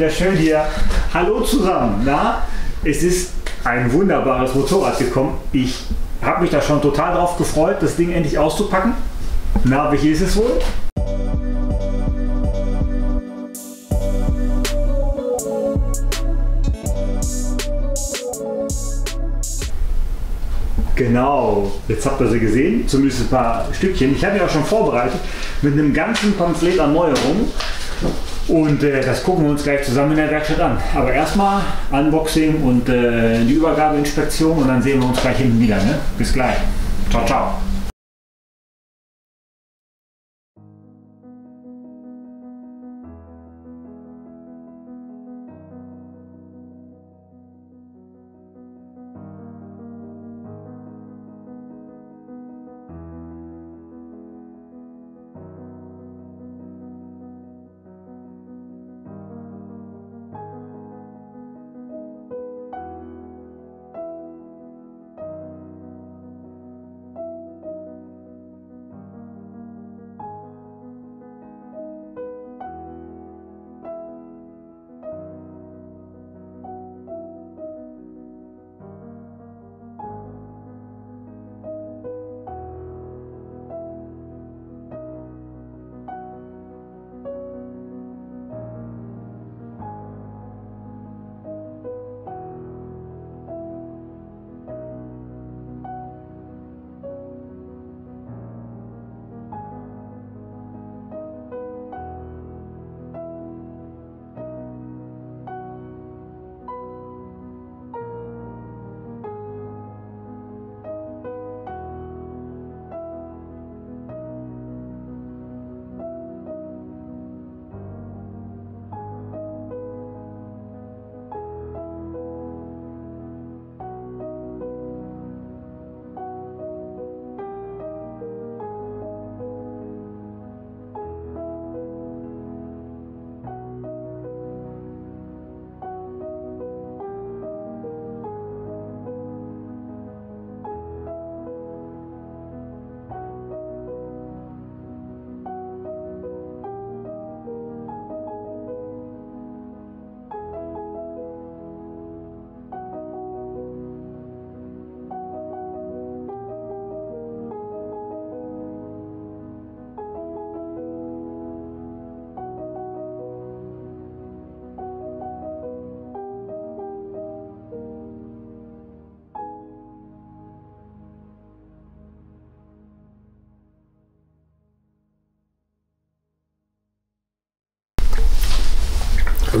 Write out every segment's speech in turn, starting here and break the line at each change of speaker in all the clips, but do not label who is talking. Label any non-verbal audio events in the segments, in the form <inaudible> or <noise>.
wieder schön hier. Hallo zusammen. Na, es ist ein wunderbares Motorrad gekommen. Ich habe mich da schon total drauf gefreut, das Ding endlich auszupacken. Na, welches ist es wohl? Genau, jetzt habt ihr sie gesehen, zumindest ein paar Stückchen. Ich habe ja auch schon vorbereitet mit einem ganzen Pamphlet an Neuerungen. Und äh, das gucken wir uns gleich zusammen in der Werkstatt an. Aber erstmal Unboxing und äh, die Übergabeinspektion und dann sehen wir uns gleich hinten wieder. Ne? Bis gleich. Ciao, ciao.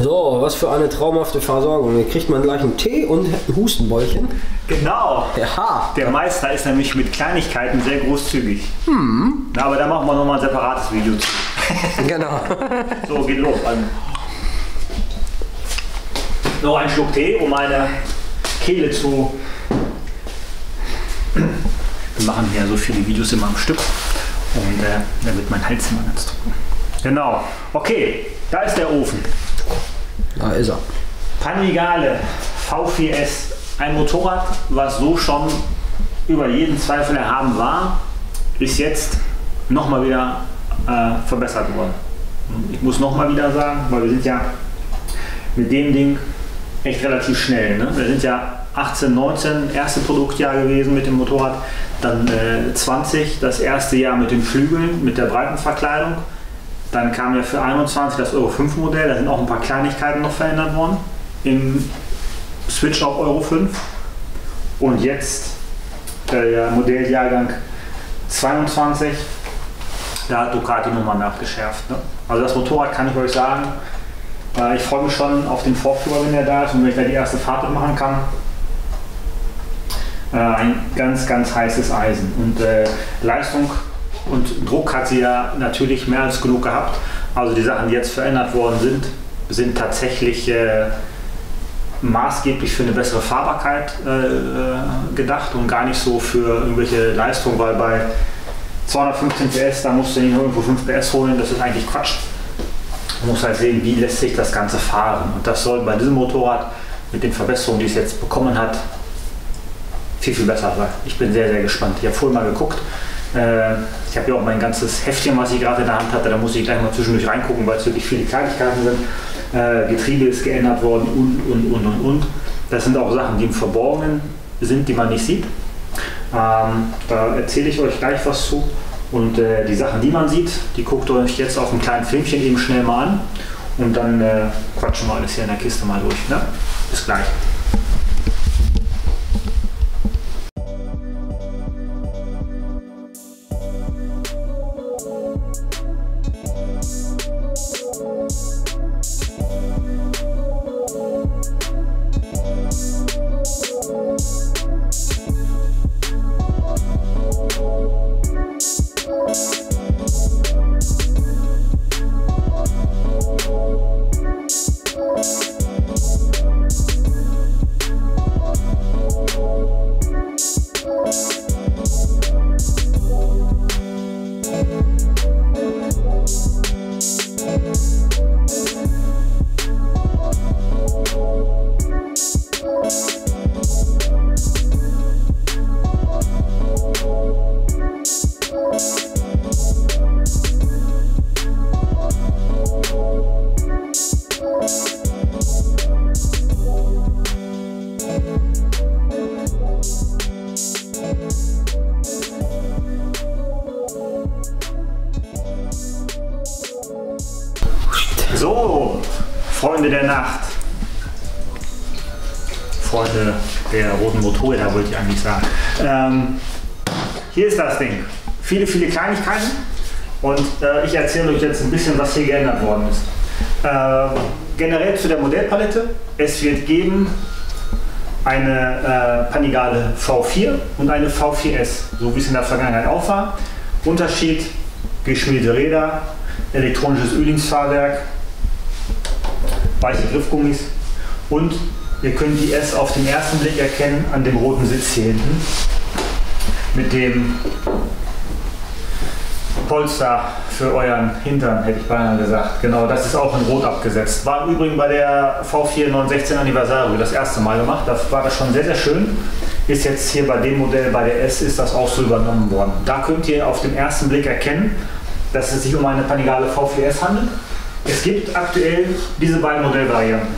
So, was für eine traumhafte Versorgung. Hier kriegt man gleich einen Tee und ein Hustenbäuchchen.
Genau.
Ja.
Der Meister ist nämlich mit Kleinigkeiten sehr großzügig. Na, aber da machen wir nochmal ein separates Video zu. <laughs>
Genau.
So, geht los. Also, noch ein Schluck Tee, um meine Kehle zu. Wir machen hier so viele Videos immer am Stück und äh, da wird mein Hals immer ganz trocken. Genau. Okay, da ist der Ofen.
Da ist er.
Panigale V4S. Ein Motorrad, was so schon über jeden Zweifel erhaben war, ist jetzt nochmal wieder äh, verbessert worden. Ich muss nochmal wieder sagen, weil wir sind ja mit dem Ding echt relativ schnell. Ne? Wir sind ja 18, 19, erste Produktjahr gewesen mit dem Motorrad, dann äh, 20, das erste Jahr mit den Flügeln, mit der Breitenverkleidung. Dann kam ja für 21 das Euro 5 Modell, da sind auch ein paar Kleinigkeiten noch verändert worden im Switch auf Euro 5. Und jetzt äh, der Modelljahrgang 22, da hat Ducati nochmal nachgeschärft. Ne? Also das Motorrad kann ich euch sagen, äh, ich freue mich schon auf den Vorführer, wenn er da ist und wenn ich da die erste Fahrt machen kann. Äh, ein ganz, ganz heißes Eisen. Und äh, Leistung und Druck hat sie ja natürlich mehr als genug gehabt. Also die Sachen, die jetzt verändert worden sind, sind tatsächlich äh, maßgeblich für eine bessere Fahrbarkeit äh, äh, gedacht und gar nicht so für irgendwelche Leistung, weil bei 215 PS, da musst du nicht irgendwo 5 PS holen, das ist eigentlich Quatsch. Man muss halt sehen, wie lässt sich das Ganze fahren. Und das soll bei diesem Motorrad mit den Verbesserungen, die es jetzt bekommen hat, viel, viel besser sein. Ich bin sehr, sehr gespannt. Ich habe vorhin mal geguckt. Äh, ich habe ja auch mein ganzes Heftchen, was ich gerade in der Hand hatte. Da muss ich gleich mal zwischendurch reingucken, weil es wirklich viele Kleinigkeiten sind. Äh, Getriebe ist geändert worden und, und, und, und, und. Das sind auch Sachen, die im Verborgenen sind, die man nicht sieht. Ähm, da erzähle ich euch gleich was zu. Und äh, die Sachen, die man sieht, die guckt euch jetzt auf einem kleinen Filmchen eben schnell mal an. Und dann äh, quatschen wir alles hier in der Kiste mal durch. Ne? Bis gleich. Was hier geändert worden ist. Äh, generell zu der Modellpalette. Es wird geben eine äh, Panigale V4 und eine V4S, so wie es in der Vergangenheit auch war. Unterschied, geschmiedelte Räder, elektronisches Ölingsfahrwerk, weiche Griffgummis und ihr könnt die S auf den ersten Blick erkennen an dem roten Sitz hier hinten mit dem Polster für euren Hintern, hätte ich beinahe gesagt. Genau, das ist auch in Rot abgesetzt. War im Übrigen bei der V4 916 Anniversario das erste Mal gemacht. Da war das schon sehr, sehr schön. Ist jetzt hier bei dem Modell, bei der S, ist das auch so übernommen worden. Da könnt ihr auf den ersten Blick erkennen, dass es sich um eine Panigale V4S handelt. Es gibt aktuell diese beiden Modellvarianten.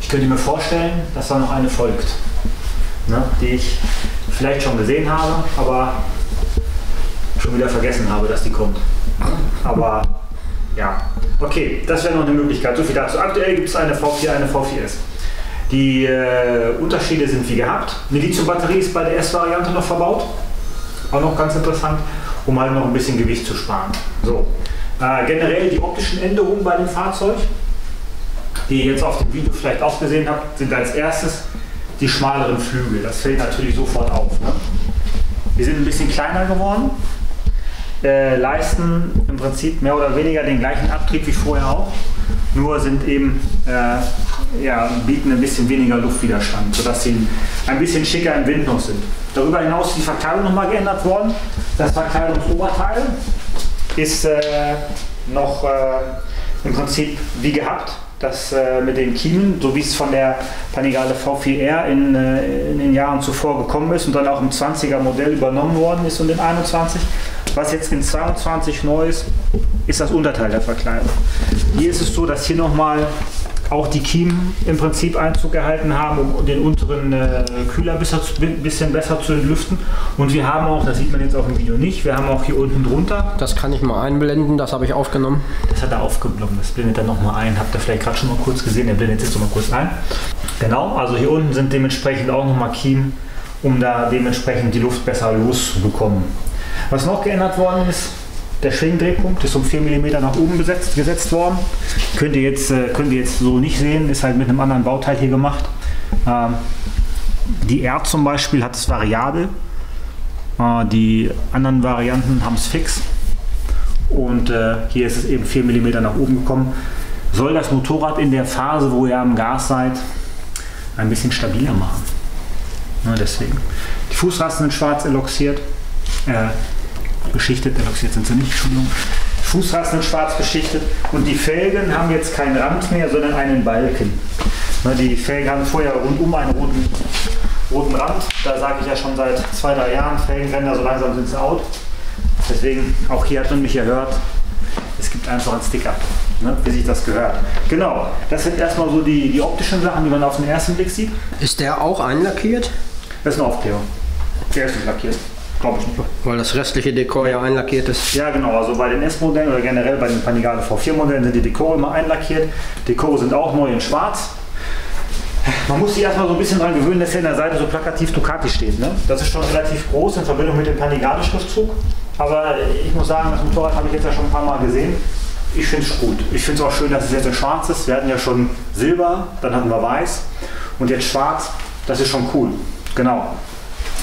Ich könnte mir vorstellen, dass da noch eine folgt, ne, die ich vielleicht schon gesehen habe, aber schon wieder vergessen habe, dass die kommt. Aber ja, okay, das wäre noch eine Möglichkeit. So viel dazu. Aktuell gibt es eine V4, eine V4S. Die äh, Unterschiede sind wie gehabt. Eine Lithium-Batterie ist bei der S-Variante noch verbaut. Auch noch ganz interessant, um halt noch ein bisschen Gewicht zu sparen. So. Äh, generell die optischen Änderungen bei dem Fahrzeug, die ihr jetzt auf dem Video vielleicht auch gesehen habt, sind als erstes die schmaleren Flügel. Das fällt natürlich sofort auf. Ne? Die sind ein bisschen kleiner geworden, äh, leisten im Prinzip mehr oder weniger den gleichen Abtrieb wie vorher auch, nur sind eben äh, ja, bieten ein bisschen weniger Luftwiderstand, sodass sie ein bisschen schicker im Wind noch sind. Darüber hinaus ist die Verkleidung nochmal geändert worden. Das Verkleidungsoberteil ist äh, noch äh, im Prinzip wie gehabt das äh, mit den Kiemen, so wie es von der Panigale V4R in, äh, in, den Jahren zuvor gekommen ist und dann auch im 20er Modell übernommen worden ist und in 21. Was jetzt in 22 neu ist, ist das Unterteil der Verkleidung. Hier ist es so, dass hier nochmal auch die Kiemen im Prinzip Einzug gehalten haben, um den unteren äh, Kühler ein bisschen besser zu entlüften. Und wir haben auch, das sieht man jetzt auch im Video nicht, wir haben auch hier unten drunter.
Das kann ich mal einblenden, das habe ich aufgenommen.
Das hat er aufgenommen, das blendet er nochmal ein. Habt ihr vielleicht gerade schon mal kurz gesehen, der blendet jetzt noch mal kurz ein. Genau, also hier unten sind dementsprechend auch nochmal Kiemen, um da dementsprechend die Luft besser loszubekommen. Was noch geändert worden ist, der Schwingdrehpunkt ist um 4 mm nach oben besetzt, gesetzt worden. Könnt ihr, jetzt, äh, könnt ihr jetzt so nicht sehen, ist halt mit einem anderen Bauteil hier gemacht. Ähm, die R zum Beispiel hat es variabel. Äh, die anderen Varianten haben es fix. Und äh, hier ist es eben 4 mm nach oben gekommen. Soll das Motorrad in der Phase, wo ihr am Gas seid, ein bisschen stabiler machen. Ja, deswegen. Die Fußrasten sind schwarz eloxiert. Äh, beschichtet, eloxiert sind sie nicht, Entschuldigung. Fußrasten sind schwarz beschichtet und die Felgen haben jetzt keinen Rand mehr, sondern einen Balken. Die Felgen haben vorher rundum einen roten, roten Rand. Da sage ich ja schon seit zwei, drei Jahren, Felgenränder, so langsam sind sie out. Deswegen, auch hier hat man mich erhört, Es gibt einfach einen Sticker, ne, wie sich das gehört. Genau, das sind erstmal so die, die optischen Sachen, die man auf den ersten Blick sieht.
Ist der auch einlackiert?
Das ist eine Aufklärung. Der ist nicht lackiert. Glaube ich nicht.
Weil das restliche Dekor ja einlackiert ist.
Ja, genau. Also bei den S-Modellen oder generell bei den Panigale V4-Modellen sind die Dekore immer einlackiert. Dekore sind auch neu in schwarz. Man muss sich erstmal so ein bisschen daran gewöhnen, dass hier an der Seite so plakativ Ducati steht. Ne? Das ist schon relativ groß in Verbindung mit dem Panigale-Schriftzug. Aber ich muss sagen, das Motorrad habe ich jetzt ja schon ein paar Mal gesehen. Ich finde es gut. Ich finde es auch schön, dass es jetzt in schwarz ist. Wir hatten ja schon Silber, dann hatten wir weiß und jetzt schwarz. Das ist schon cool. Genau.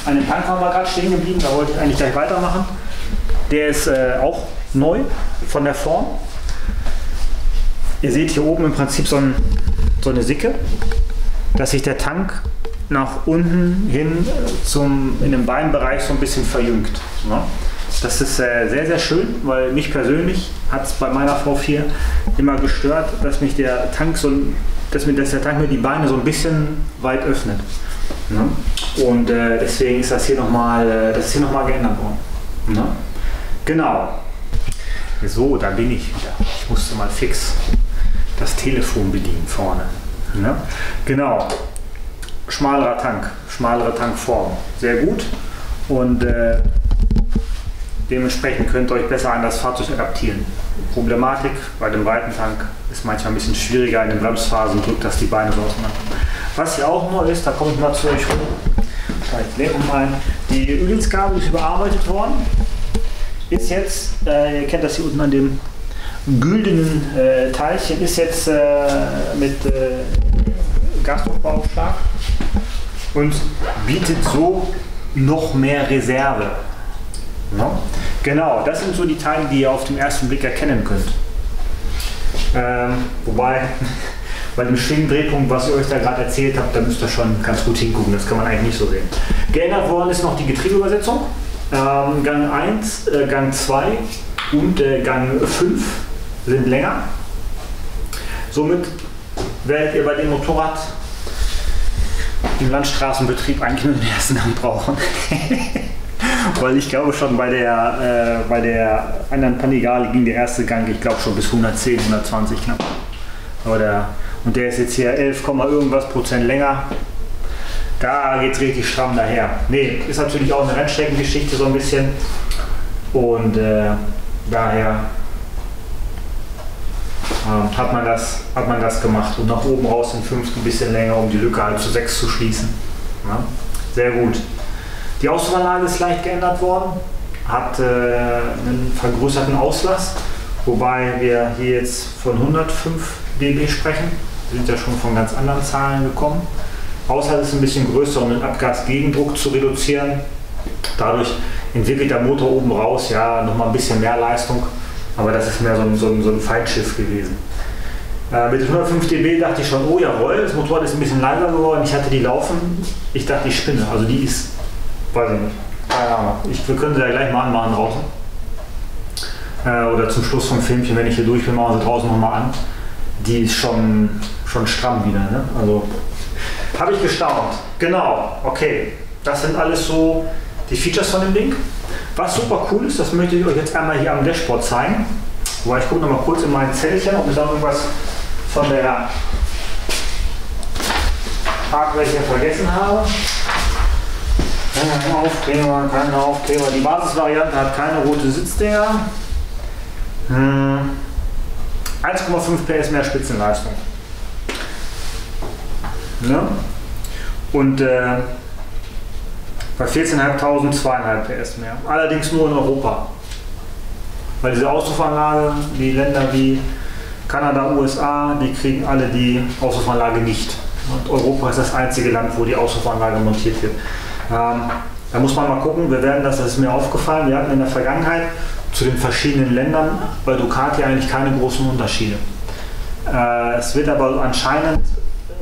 An dem Tank waren wir gerade stehen geblieben, da wollte ich eigentlich gleich weitermachen. Der ist äh, auch neu von der Form. Ihr seht hier oben im Prinzip so, ein, so eine Sicke, dass sich der Tank nach unten hin zum, in dem Beinbereich so ein bisschen verjüngt. Ne? Das ist äh, sehr, sehr schön, weil mich persönlich hat es bei meiner V4 immer gestört, dass mich der Tank so, dass mir, dass der Tank mir die Beine so ein bisschen weit öffnet. Ne? Und äh, deswegen ist das hier nochmal äh, noch geändert worden. Ne? Genau. So, da bin ich wieder. Ich musste mal fix das Telefon bedienen vorne. Ne? Genau. Schmalerer Tank, schmalere Tankform. Sehr gut. Und äh, dementsprechend könnt ihr euch besser an das Fahrzeug adaptieren. Problematik bei dem breiten Tank ist manchmal ein bisschen schwieriger in den Bremsphasen, drückt das die Beine so auseinander. Was hier auch neu ist, da komme ich mal zu euch rum, um ein, die Öldienstgabel ist überarbeitet worden. Ist jetzt, äh, ihr kennt das hier unten an dem güldenen äh, Teilchen, ist jetzt äh, mit äh, Gasdruckbeaufschlag und bietet so noch mehr Reserve. No? Genau, das sind so die Teile, die ihr auf den ersten Blick erkennen könnt. Ähm, wobei, <laughs> bei dem Schwingendrehpunkt, was ich euch da gerade erzählt habe, da müsst ihr schon ganz gut hingucken, das kann man eigentlich nicht so sehen. Geändert worden ist noch die Getriebeübersetzung. Ähm, Gang 1, äh, Gang 2 und äh, Gang 5 sind länger. Somit werdet ihr bei dem Motorrad im Landstraßenbetrieb eigentlich nur den ersten Gang brauchen. <laughs> Weil ich glaube schon bei der, äh, bei der anderen Panigale ging der erste Gang, ich glaube schon bis 110, 120 knapp. Aber der, und der ist jetzt hier 11, irgendwas Prozent länger. Da geht es richtig stramm daher. Ne, ist natürlich auch eine Rennstreckengeschichte so ein bisschen. Und äh, daher äh, hat, man das, hat man das gemacht. Und nach oben raus den fünften ein bisschen länger, um die Lücke halt zu 6 zu schließen. Ja, sehr gut. Die Auspuffanlage ist leicht geändert worden, hat äh, einen vergrößerten Auslass, wobei wir hier jetzt von 105 dB sprechen. Sind ja schon von ganz anderen Zahlen gekommen. Auslass ist ein bisschen größer, um den Abgasgegendruck zu reduzieren. Dadurch entwickelt der Motor oben raus ja nochmal ein bisschen mehr Leistung, aber das ist mehr so ein, so ein, so ein Feinschiff gewesen. Äh, mit 105 dB dachte ich schon, oh jawohl, das Motorrad ist ein bisschen leiser geworden. Ich hatte die laufen, ich dachte, ich spinne. Also die ist Weiß ich nicht. Keine Ahnung. Wir können sie ja gleich mal anmachen draußen. Äh, oder zum Schluss vom Filmchen, wenn ich hier durch bin, machen wir sie draußen nochmal an. Die ist schon, schon stramm wieder. Ne? Also habe ich gestaunt. Genau, okay. Das sind alles so die Features von dem Ding. Was super cool ist, das möchte ich euch jetzt einmal hier am Dashboard zeigen. Wobei ich gucke noch mal kurz in mein Zettelchen, ob ich da irgendwas von der Hardware hier vergessen habe. Kein Aufkleber, kein Aufkleber. Die Basisvariante hat keine rote Sitzdinger. Hm. 1,5 PS mehr Spitzenleistung. Ne? Und äh, bei 14.500 2,5 PS mehr. Allerdings nur in Europa. Weil diese Auspuffanlage, die Länder wie Kanada, USA, die kriegen alle die Auspuffanlage nicht. Und Europa ist das einzige Land, wo die Auspuffanlage montiert wird. Ähm, da muss man mal gucken, wir werden das, das ist mir aufgefallen, wir hatten in der Vergangenheit zu den verschiedenen Ländern bei Ducati eigentlich keine großen Unterschiede. Äh, es wird aber anscheinend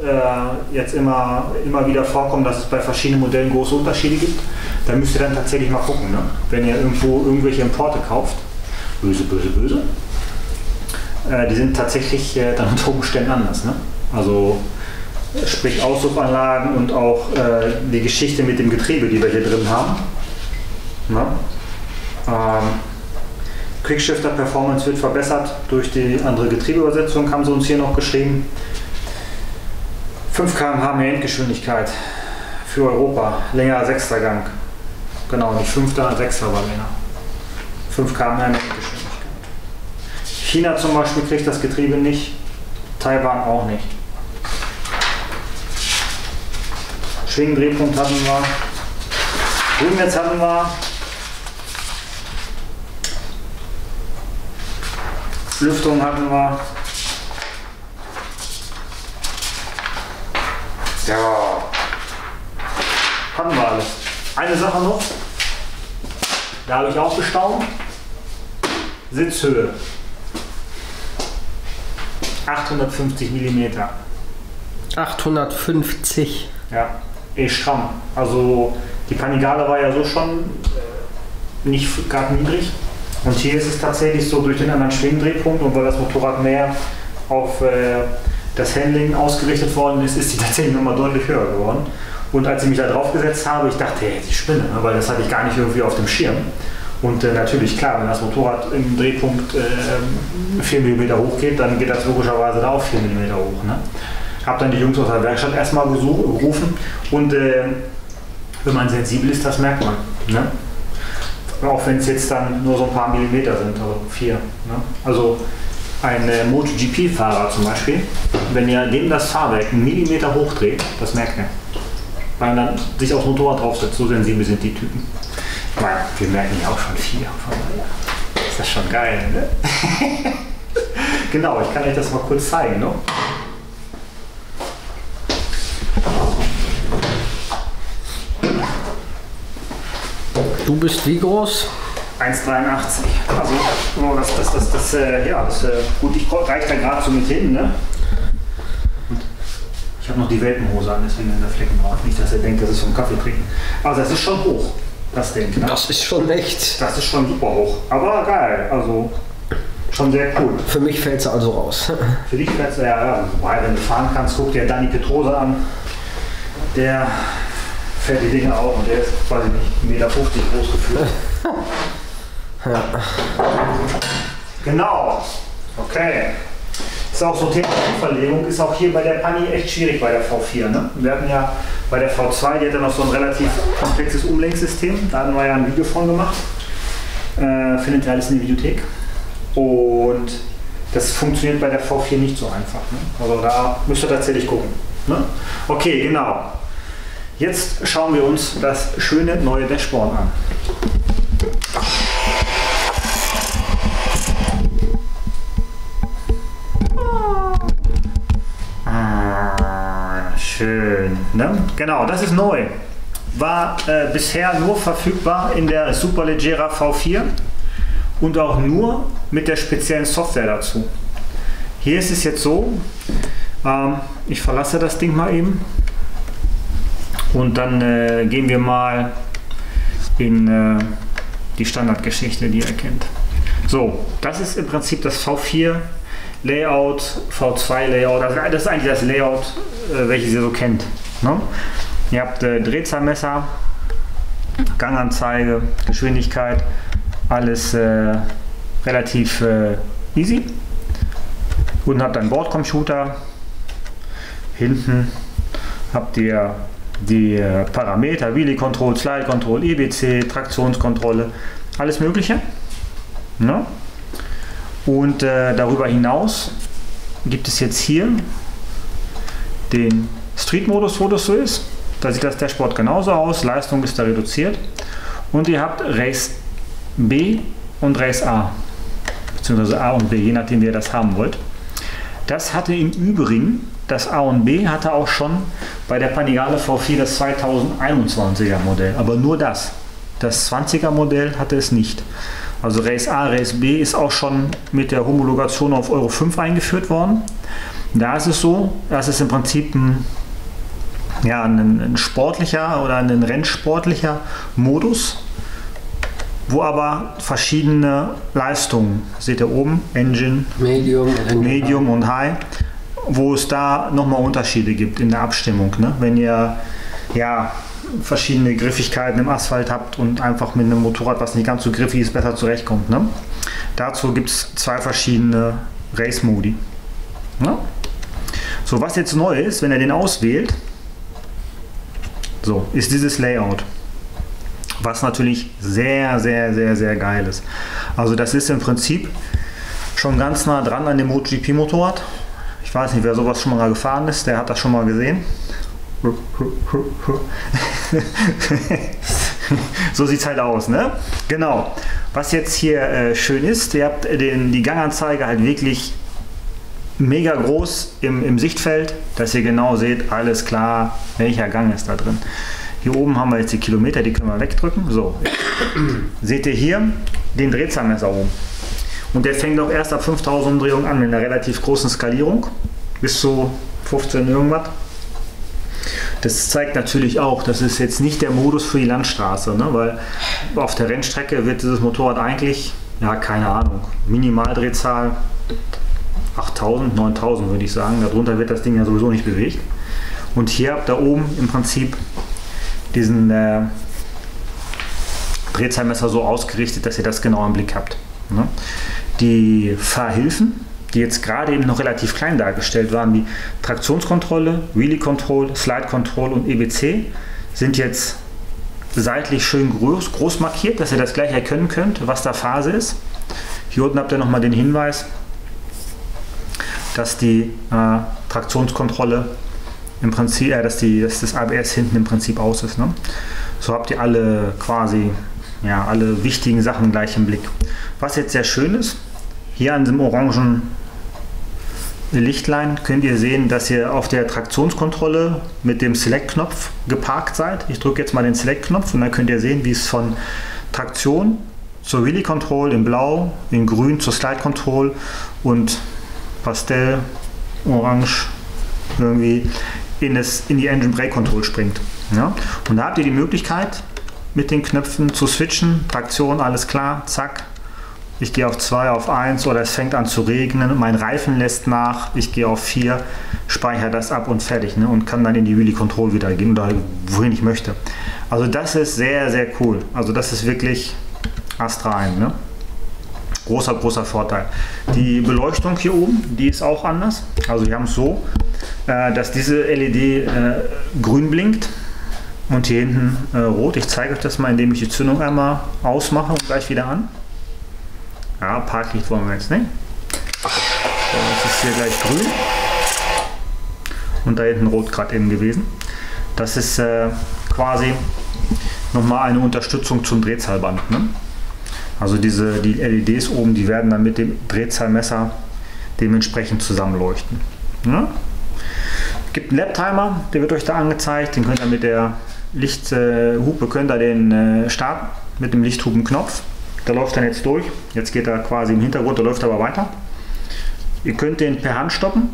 äh, jetzt immer, immer wieder vorkommen, dass es bei verschiedenen Modellen große Unterschiede gibt. Da müsst ihr dann tatsächlich mal gucken, ne? wenn ihr irgendwo irgendwelche Importe kauft. Böse, böse, böse. Äh, die sind tatsächlich äh, dann unter Umständen anders. Ne? Also sprich Auspuffanlagen und auch äh, die Geschichte mit dem Getriebe, die wir hier drin haben. Ähm, Quickshifter Performance wird verbessert durch die andere Getriebeübersetzung, haben sie uns hier noch geschrieben. 5 km/h mehr Endgeschwindigkeit für Europa, längerer sechster Gang. Genau, nicht fünfter, sechster war länger. 5 km mehr Endgeschwindigkeit. China zum Beispiel kriegt das Getriebe nicht, Taiwan auch nicht. Schwingendrehpunkt hatten wir. Rückwärts hatten wir. Lüftung hatten wir. Ja. Hatten wir alles. Eine Sache noch. Da habe ich auch gestaunt. Sitzhöhe. 850 mm.
850.
Ja, eh stramm. Also die Panigale war ja so schon äh, nicht gerade niedrig. Und hier ist es tatsächlich so durch den anderen Schwingdrehpunkt und weil das Motorrad mehr auf äh, das Handling ausgerichtet worden ist, ist die tatsächlich nochmal deutlich höher geworden. Und als ich mich da drauf gesetzt habe, ich dachte, hey, die Spinne, ne? weil das hatte ich gar nicht irgendwie auf dem Schirm. Und äh, natürlich, klar, wenn das Motorrad im Drehpunkt äh, 4 mm hoch geht, dann geht das logischerweise da auch 4 mm hoch. Ne? Habe dann die Jungs aus der Werkstatt erstmal gerufen und äh, wenn man sensibel ist, das merkt man. Ne? Auch wenn es jetzt dann nur so ein paar Millimeter sind, also vier. Ne? Also ein äh, MotoGP-Fahrer zum Beispiel, wenn ihr dem das Fahrwerk einen Millimeter hochdreht, das merkt er. Weil er dann sich aufs Motorrad draufsetzt, so sensibel sind die Typen. Meine, wir merken ja auch schon vier. Von ist das schon geil, ne? <laughs> genau, ich kann euch das mal kurz zeigen. Ne?
Du bist wie groß?
1,83. Also, so, das, das, das, das, äh, ja, das, äh, gut, ich reiche da gerade so mit hin, ne? Und ich habe noch die Welpenhose an, deswegen in der Flecken drauf. Nicht, dass ihr denkt, das ist vom Kaffee trinken. Also, das ist schon hoch, das Ding. Ne?
Das ist schon echt.
Das ist schon super hoch. Aber geil, also schon sehr cool.
Für mich fällt es also raus. <laughs>
Für dich fällst du ja, ja, wobei, wenn du fahren kannst, guck dir Dani Petrose an. Der fährt die Dinge auch und der ist, weiß ich nicht, 1,50 Meter groß gefühlt. <laughs>
Ja.
Genau. Okay. Ist auch so Thema Verlegung, ist auch hier bei der Pani echt schwierig bei der V4. Ne? Wir hatten ja bei der V2, die hat ja noch so ein relativ komplexes Umlenksystem. Da hatten wir ja ein Video von gemacht. Äh, findet ihr alles in der Videothek. Und das funktioniert bei der V4 nicht so einfach. Ne? Also da müsst ihr tatsächlich gucken. Ne? Okay, genau. Jetzt schauen wir uns das schöne neue Dashboard an. Ah, schön. Ne? Genau, das ist neu. War äh, bisher nur verfügbar in der Superleggera V4 und auch nur mit der speziellen Software dazu. Hier ist es jetzt so, ähm, ich verlasse das Ding mal eben und dann äh, gehen wir mal in äh, die Standardgeschichte, die ihr kennt. So, das ist im Prinzip das V4 Layout, V2 Layout. Also das ist eigentlich das Layout, äh, welches ihr so kennt. Ne? Ihr habt äh, Drehzahlmesser, Ganganzeige, Geschwindigkeit, alles äh, relativ äh, easy. Unten habt ihr einen Bordcomputer. Hinten habt ihr die äh, Parameter, Wheelie Control, Slide Control, EBC, Traktionskontrolle, alles Mögliche. Ne? Und äh, darüber hinaus gibt es jetzt hier den Street-Modus, wo das so ist. Da sieht das Dashboard genauso aus, Leistung ist da reduziert. Und ihr habt Race B und Race A, beziehungsweise A und B, je nachdem, wie ihr das haben wollt. Das hatte im Übrigen, das A und B hatte auch schon bei der Panigale V4 das 2021er Modell, aber nur das. Das 20er Modell hatte es nicht. Also Race A, Race B ist auch schon mit der Homologation auf Euro 5 eingeführt worden. Da ist es so, das ist im Prinzip ein, ja, ein, ein sportlicher oder ein rennsportlicher Modus, wo aber verschiedene Leistungen, seht ihr oben, Engine,
Medium,
Medium und High, wo es da nochmal Unterschiede gibt in der Abstimmung. Ne? Wenn ihr ja, verschiedene Griffigkeiten im Asphalt habt und einfach mit einem Motorrad, was nicht ganz so griffig ist, besser zurechtkommt. Ne? Dazu gibt es zwei verschiedene Race-Modi. Ja? So, was jetzt neu ist, wenn er den auswählt, so, ist dieses Layout. Was natürlich sehr, sehr, sehr, sehr geil ist. Also das ist im Prinzip schon ganz nah dran an dem MotoGP-Motorrad. Ich weiß nicht, wer sowas schon mal gefahren ist, der hat das schon mal gesehen. so sieht es halt aus, ne? Genau. Was jetzt hier äh, schön ist, ihr habt den, die Ganganzeige halt wirklich mega groß im, im Sichtfeld, dass ihr genau seht, alles klar, welcher Gang ist da drin. Hier oben haben wir jetzt die Kilometer, die können wir wegdrücken. So, <clears throat> seht ihr hier den Drehzahlmesser oben. Und der fängt auch erst ab 5000 Umdrehungen an mit einer relativ großen Skalierung, bis zu 15 irgendwas. Das zeigt natürlich auch, das ist jetzt nicht der Modus für die Landstraße, ne? weil auf der Rennstrecke wird dieses Motorrad eigentlich, ja keine Ahnung, Minimaldrehzahl 8000, 9000 würde ich sagen. Darunter wird das Ding ja sowieso nicht bewegt. Und hier habt ihr oben im Prinzip diesen äh, Drehzahlmesser so ausgerichtet, dass ihr das genau im Blick habt. Ne? Die Fahrhilfen, die jetzt gerade eben noch relativ klein dargestellt waren, wie Traktionskontrolle, Wheelie Control, Slide Control und EBC, sind jetzt seitlich schön groß, groß markiert, dass ihr das gleich erkennen könnt, was da Phase ist. Hier unten habt ihr nochmal den Hinweis, dass die äh, Traktionskontrolle im Prinzip, äh, dass, die, dass das ABS hinten im Prinzip aus ist. Ne? So habt ihr alle quasi, ja, alle wichtigen Sachen gleich im Blick. Was jetzt sehr schön ist, hier an diesem orangen Lichtlein könnt ihr sehen, dass ihr auf der Traktionskontrolle mit dem Select-Knopf geparkt seid. Ich drücke jetzt mal den Select-Knopf und dann könnt ihr sehen, wie es von Traktion zur Wheelie Control in Blau, in Grün zur Slide Control und Pastell, Orange irgendwie in, das, in die Engine Brake Control springt. Ja? Und da habt ihr die Möglichkeit, mit den Knöpfen zu switchen. Traktion, alles klar, zack. Ich gehe auf 2, auf 1 oder es fängt an zu regnen, mein Reifen lässt nach, ich gehe auf 4, speichere das ab und fertig ne? und kann dann in die Wheelie Control wieder gehen oder wohin ich möchte. Also das ist sehr, sehr cool. Also das ist wirklich astrein. Ne? Großer, großer Vorteil. Die Beleuchtung hier oben, die ist auch anders. Also wir haben es so, äh, dass diese LED äh, grün blinkt und hier hinten äh, rot. Ich zeige euch das mal, indem ich die Zündung einmal ausmache und gleich wieder an. Ja, Parklicht wollen wir jetzt nicht. Das ist hier gleich grün. Und da hinten rot gerade eben gewesen. Das ist äh, quasi nochmal eine Unterstützung zum Drehzahlband. Ne? Also diese, die LEDs oben, die werden dann mit dem Drehzahlmesser dementsprechend zusammenleuchten. Ne? gibt einen Lap-Timer, der wird euch da angezeigt. Den könnt ihr mit der Lichthupe, könnt ihr den äh, starten mit dem Lichthupenknopf. Der läuft dann jetzt durch. Jetzt geht er quasi im Hintergrund, der läuft aber weiter. Ihr könnt den per Hand stoppen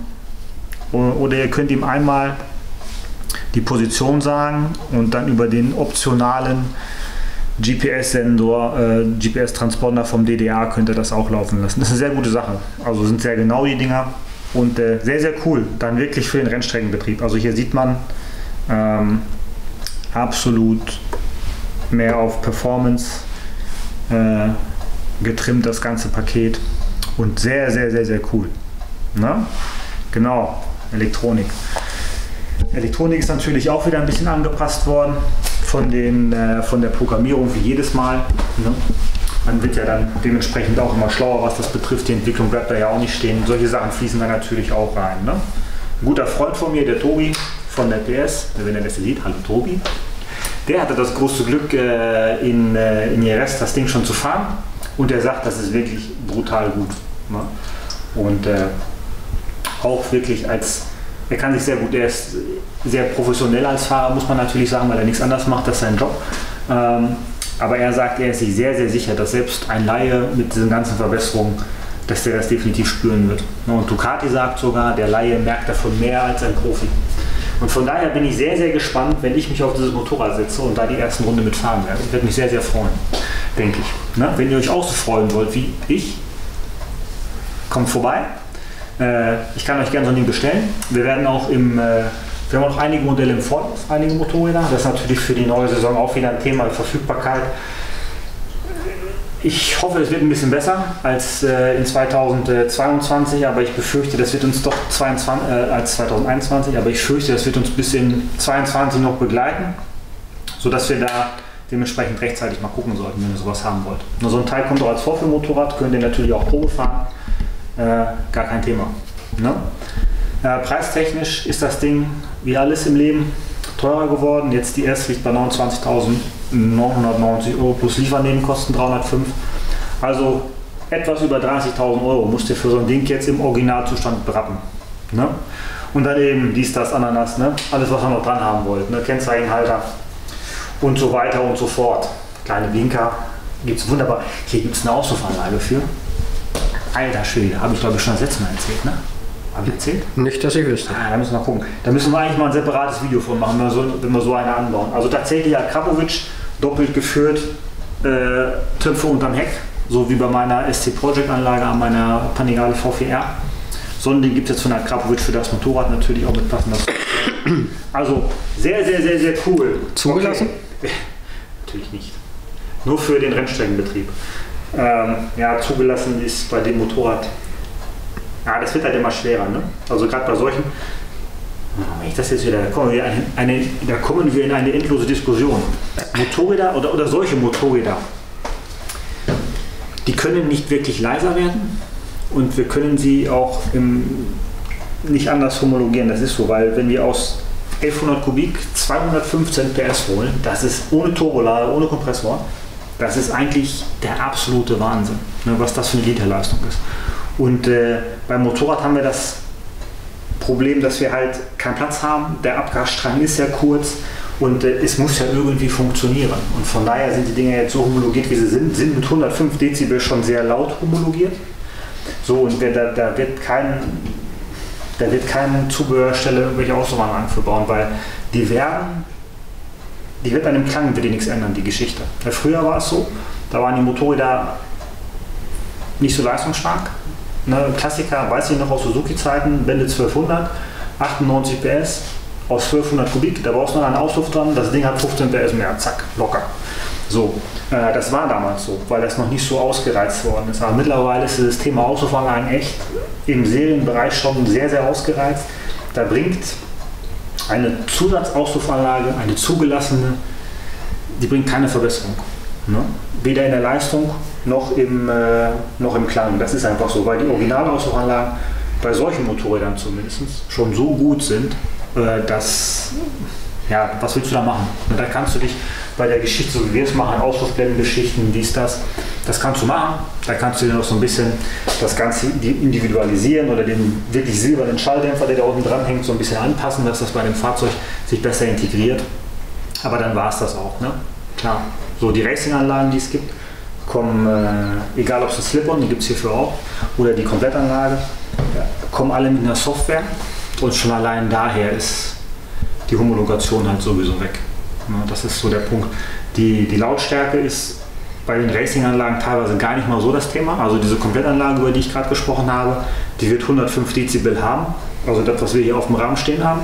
oder ihr könnt ihm einmal die Position sagen und dann über den optionalen GPS-Sensor, äh, GPS-Transponder vom DDA könnt ihr das auch laufen lassen. Das ist eine sehr gute Sache. Also sind sehr genau die Dinger. Und äh, sehr, sehr cool. Dann wirklich für den Rennstreckenbetrieb. Also hier sieht man ähm, absolut mehr auf Performance getrimmt, das ganze Paket. Und sehr, sehr, sehr, sehr cool. Na? Genau, Elektronik. Elektronik ist natürlich auch wieder ein bisschen angepasst worden von, den, äh, von der Programmierung wie jedes Mal. Ne? man wird ja dann dementsprechend auch immer schlauer, was das betrifft. Die Entwicklung bleibt da ja auch nicht stehen. Solche Sachen fließen da natürlich auch rein. Ne? Ein guter Freund von mir, der Tobi von der PS, wenn er das sieht, hallo Tobi, der hatte das große Glück, äh, in, äh, in Jerez das Ding schon zu fahren. Und er sagt, das ist wirklich brutal gut. Ne? Und äh, auch wirklich als, er kann sich sehr gut, er ist sehr professionell als Fahrer, muss man natürlich sagen, weil er nichts anderes macht, das ist sein Job. Ähm, aber er sagt, er ist sich sehr, sehr sicher, dass selbst ein Laie mit diesen ganzen Verbesserungen, dass der das definitiv spüren wird. Und Ducati sagt sogar, der Laie merkt davon mehr als ein Profi. Und von daher bin ich sehr, sehr gespannt, wenn ich mich auf dieses Motorrad setze und da die ersten Runde mitfahren werde. Ich werde mich sehr, sehr freuen, denke ich. Ne? Wenn ihr euch auch so freuen wollt wie ich, kommt vorbei. Äh, ich kann euch gerne so ein Ding bestellen. Wir werden auch im äh, wir haben auch einige Modelle im Ford, einige Motorräder. Das ist natürlich für die neue Saison auch wieder ein Thema, Verfügbarkeit. Ich hoffe, es wird ein bisschen besser als äh, in 2022, aber ich befürchte, das wird uns doch 22, äh, als 2021, aber ich fürchte, das wird uns bis in 2022 noch begleiten, sodass wir da dementsprechend rechtzeitig mal gucken sollten, wenn ihr sowas haben wollt. Nur so ein Teil kommt auch als Vorführmotorrad, könnt ihr natürlich auch Probe fahren, äh, gar kein Thema. Ne? Äh, preistechnisch ist das Ding wie alles im Leben teurer geworden. Jetzt die erste liegt bei 29.990 Euro plus Liefernebenkosten 305. Also etwas über 30.000 Euro musst ihr für so ein Ding jetzt im Originalzustand berappen. Ne? Und dann eben dies, das, Ananas, ne? alles was ihr noch dran haben wollt. Ne? Kennzeichenhalter und so weiter und so fort. Kleine Blinker gibt es wunderbar. Hier gibt es eine Auslaufanlage für. Alter Schwede, habe ich glaube ich schon das letzte Mal erzählt. Ne? Habe ich erzählt?
Nicht, dass ich wüsste.
Ah, da müssen wir mal gucken. Da müssen wir eigentlich mal ein separates Video von machen, wenn wir so, wenn wir so eine anbauen. Also tatsächlich hat Krapovic doppelt geführt, äh, Töpfe unterm Heck, so wie bei meiner SC Project Anlage an meiner Panigale V4R. So ein Ding gibt es jetzt von der Krapovic für das Motorrad natürlich auch mit passender Also sehr, sehr, sehr, sehr cool.
Zugelassen?
Okay. Natürlich nicht. Nur für den Rennstreckenbetrieb. Ähm, ja, zugelassen ist bei dem Motorrad ja, das wird halt immer schwerer. Ne? Also gerade bei solchen, wenn ich das jetzt wieder, da kommen wir, eine, eine, kommen wir in eine endlose Diskussion. Motorräder oder, oder solche Motorräder, die können nicht wirklich leiser werden und wir können sie auch im, nicht anders homologieren. Das ist so, weil wenn wir aus 1100 Kubik 215 PS holen, das ist ohne Turbolader, ohne Kompressor, das ist eigentlich der absolute Wahnsinn, ne, was das für eine Literleistung ist. Und äh, beim Motorrad haben wir das Problem, dass wir halt keinen Platz haben. Der Abgasstrang ist ja kurz und äh, es muss ja irgendwie funktionieren. Und von daher sind die Dinge jetzt so homologiert, wie sie sind, sind mit 105 Dezibel schon sehr laut homologiert. So, und da, da wird kein, da wird keine Zubehörstelle irgendwelche Außenanlagen für bauen, weil die werden, die wird an dem Klang wird die nichts ändern, die Geschichte. Weil früher war es so, da waren die Motorräder nicht so leistungsstark, Ne, Klassiker, weiß ich noch aus Suzuki-Zeiten, Wende 1200, 98 PS aus 1200 Kubik, da brauchst du noch einen Auspuff dran, das Ding hat 15 PS mehr, zack, locker. So, äh, das war damals so, weil das noch nicht so ausgereizt worden ist. Aber mittlerweile ist das Thema Auspuffanlagen echt im Serienbereich schon sehr, sehr ausgereizt. Da bringt eine Zusatzauspufanlage, eine zugelassene, die bringt keine Verbesserung. Ne? Weder in der Leistung noch im, äh, noch im Klang. Das ist einfach so, weil die Originalauspuffanlagen bei solchen Motorrädern zumindest schon so gut sind, äh, dass, ja, was willst du da machen? Und da kannst du dich bei der Geschichte, so wie wir es machen, Auspuffblendengeschichten, dies, das, das kannst du machen. Da kannst du dir noch so ein bisschen das Ganze individualisieren oder den wirklich silbernen Schalldämpfer, der da unten dran hängt, so ein bisschen anpassen, dass das bei dem Fahrzeug sich besser integriert. Aber dann war es das auch, ne? Klar. So die Racing-Anlagen, die es gibt, kommen, äh, egal ob es ein Slip-On, die gibt es hierfür auch, oder die Komplettanlage, kommen alle mit einer Software und schon allein daher ist die Homologation halt sowieso weg. Ja, das ist so der Punkt. Die, die Lautstärke ist bei den Racing-Anlagen teilweise gar nicht mal so das Thema. Also diese Komplettanlage, über die ich gerade gesprochen habe, die wird 105 Dezibel haben, also das, was wir hier auf dem Rahmen stehen haben.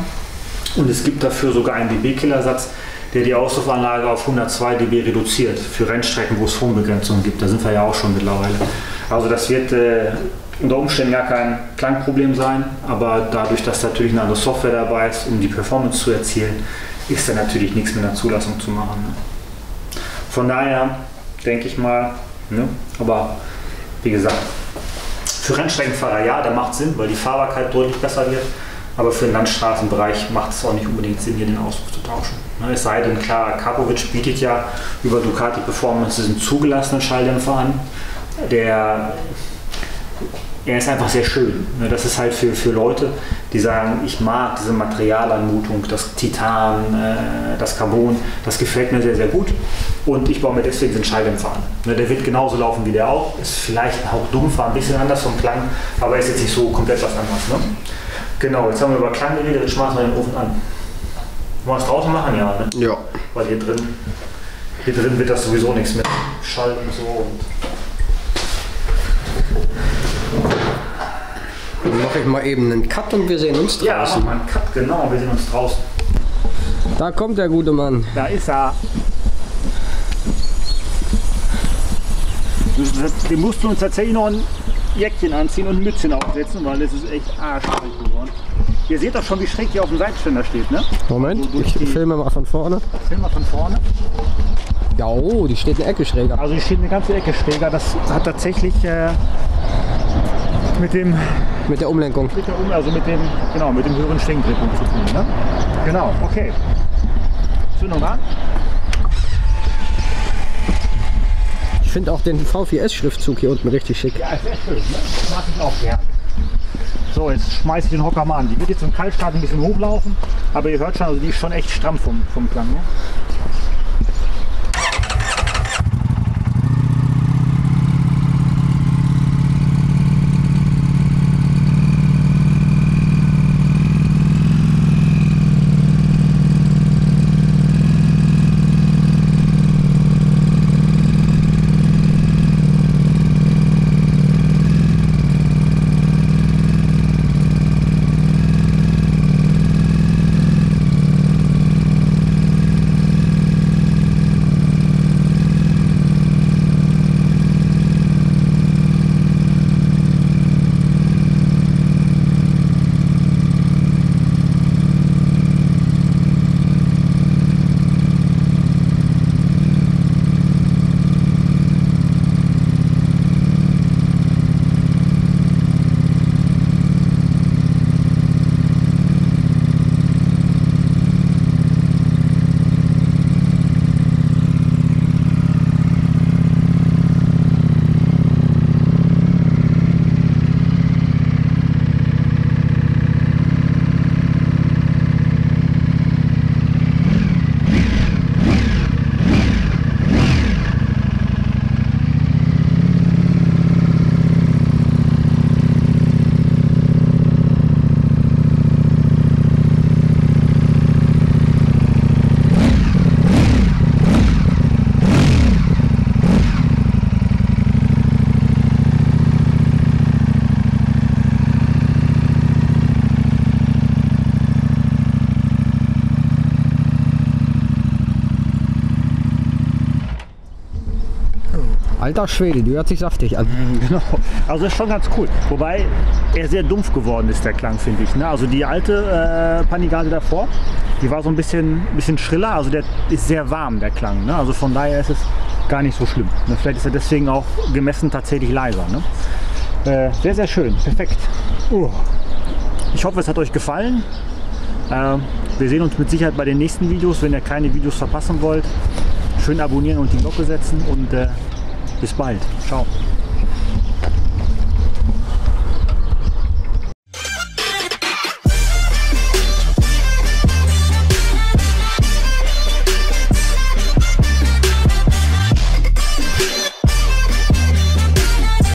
Und es gibt dafür sogar einen dB-Killersatz, der die Auslaufanlage auf 102 dB reduziert für Rennstrecken, wo es Funkbegrenzungen gibt. Da sind wir ja auch schon mittlerweile. Also das wird äh, unter Umständen gar kein Klangproblem sein, aber dadurch, dass natürlich eine andere Software dabei ist, um die Performance zu erzielen, ist da natürlich nichts mit einer Zulassung zu machen. Ne? Von daher denke ich mal, ne? aber wie gesagt, für Rennstreckenfahrer ja, da macht Sinn, weil die Fahrbarkeit deutlich besser wird. Aber für den Landstraßenbereich macht es auch nicht unbedingt Sinn, hier den Auspuff zu tauschen. Ne, es sei denn, klar, Karpovic bietet ja über Ducati Performance diesen zugelassenen Schalldämpfer an. Der, er ist einfach sehr schön. Ne, das ist halt für, für Leute, die sagen, ich mag diese Materialanmutung, das Titan, äh, das Carbon, das gefällt mir sehr, sehr gut. Und ich baue mir deswegen den Schalldämpfer an. Ne, der wird genauso laufen wie der auch. Ist vielleicht ein Hauch dumpfer, ein bisschen anders vom Klang, aber ist jetzt nicht so komplett was anderes. Genau, jetzt haben wir über Klang geredet, jetzt schmeißen wir den Ofen an. Wollen wir es draußen machen, ja, ne?
Ja.
Weil hier drin, hier drin wird das sowieso nichts mit Schall und so.
Und Dann mache ich mal eben einen Cut und wir sehen uns
ja,
draußen.
mach mal einen Cut, genau, wir sehen uns draußen.
Da kommt der gute Mann.
Da ist er. Das- Wir mussten uns tatsächlich noch Jäckchen anziehen und Mützchen aufsetzen, weil es ist echt arschkalt geworden. Ihr seht doch schon, wie schräg die auf dem Seitenständer steht, ne?
Moment,
Also
ich
die-
filme mal von vorne.
Film mal von vorne.
Ja, oh, die steht eine Ecke schräger.
Also hier steht eine ganze Ecke schräger. Das hat tatsächlich äh, mit dem,
Mit der Umlenkung.
mit der, Um- also mit dem, genau, mit dem höheren Schwingdrehpunkt zu tun. Ne? Genau, okay. Zündung an.
Ich finde auch den V4S-Schriftzug hier unten richtig schick.
Ja, sehr schön. Ne? Das mag ich auch gern. So, jetzt schmeiße ich den Hocker mal an. Die wird jetzt im Kaltstart ein bisschen hochlaufen, aber ihr hört schon, also die ist schon echt stramm vom, vom Klang. Ne?
Alter Schwede, die hört sich saftig an. <laughs>
Genau. Also ist schon ganz cool. Wobei er sehr dumpf geworden ist, der Klang, finde ich. Ne? Also die alte äh, Panigale davor, die war so ein bisschen, bisschen schriller. Also der ist sehr warm, der Klang. Ne? Also von daher ist es gar nicht so schlimm. Ne? Vielleicht ist er deswegen auch gemessen tatsächlich leiser. Ne? Äh, sehr, sehr schön. Perfekt. Uh. Ich hoffe, es hat euch gefallen. Äh, wir sehen uns mit Sicherheit bei den nächsten Videos. Wenn ihr keine Videos verpassen wollt, schön abonnieren und die Glocke setzen und äh, bis bald. Ciao.